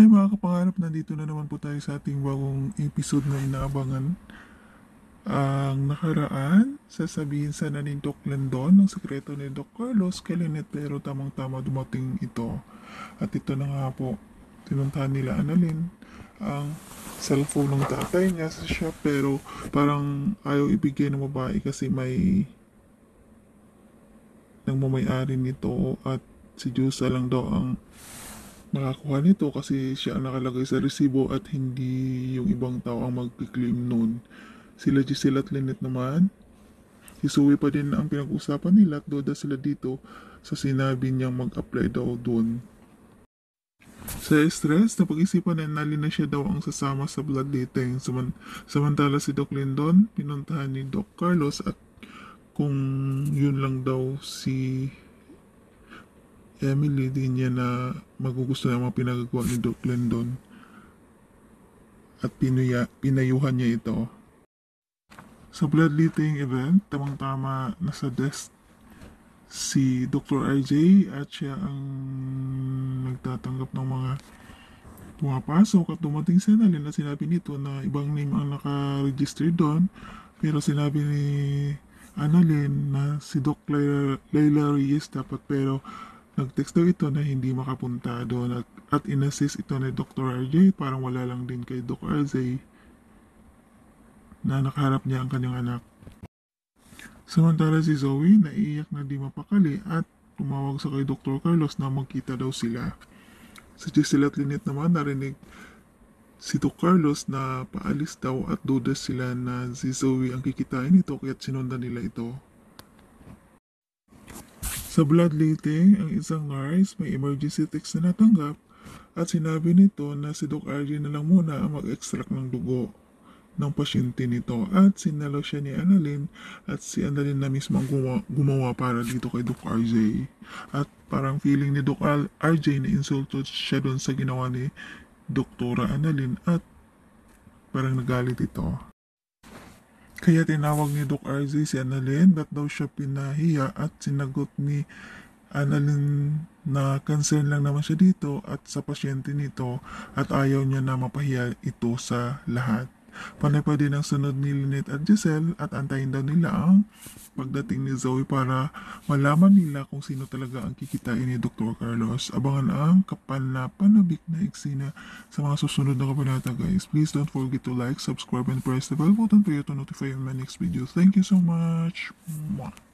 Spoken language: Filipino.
Hi mga kapangarap, nandito na naman po tayo sa ating bagong episode na inaabangan. Ang nakaraan, sasabihin sana ni Doc Landon ng sekreto ni Doc Carlos kay Lynette pero tamang-tama dumating ito. At ito na nga po, tinuntahan nila Annalyn ang cellphone ng tatay niya sa shop pero parang ayaw ibigay ng babae kasi may nagmamayari nito at si Jusa lang daw ang makakuha nito kasi siya ang nakalagay sa resibo at hindi yung ibang tao ang magkiklaim nun. Sila Giselle at Lynette naman, si Zoe pa din ang pinag-usapan nila at doda sila dito sa sinabi niyang mag-apply daw doon. Sa stress, napag-isipan na nali na siya daw ang sasama sa bloodletting. Saman, samantala si Doc Lindon, pinuntahan ni Doc Carlos at kung yun lang daw si Emily din niya na magugusto na mga pinagagawa ni Doc Lindon at pinuya, pinayuhan niya ito. Sa bloodletting event, tamang-tama nasa desk si Dr. RJ at siya ang nagtatanggap ng mga pumapasok at dumating si Annalyn na sinabi nito na ibang name ang naka-register doon pero sinabi ni Annalyn na si Doc Leila Reyes dapat pero nag-text daw ito na hindi makapunta doon at, at inassist ito ni Dr. RJ parang wala lang din kay Doc RJ na nakaharap niya ang kanyang anak. Samantala si Zoe, naiiyak na di mapakali at tumawag sa kay Dr. Carlos na magkita daw sila. Si Giselle at Lynette naman narinig si Doc Carlos na paalis daw at duda sila na si Zoe ang kikitain nito kaya't sinundan nila ito. Sa bloodletting, ang isang nurse may emergency text na natanggap at sinabi nito na si Doc RJ na lang muna ang mag-extract ng dugo ng pasyente nito at sinalo siya ni Annalyn at si Annalyn na mismo ang gumawa, gumawa para dito kay Doc RJ at parang feeling ni Doc RJ na insulto siya doon sa ginawa ni Doktora Annalyn at parang nagalit ito. Kaya tinawag ni Doc RJ si Annalyn at daw siya pinahiya at sinagot ni Annalyn na concern lang naman siya dito at sa pasyente nito at ayaw niya na mapahiya ito sa lahat. Panay pa din ang sunod ni Lynette at Giselle at antayin daw nila ang pagdating ni Zoe para malaman nila kung sino talaga ang kikitain ni Dr. Carlos. Abangan ang kapal na panabik na eksena sa mga susunod na kabanata guys. Please don't forget to like, subscribe, and press the bell button for you to notify my next video. Thank you so much. Mwah.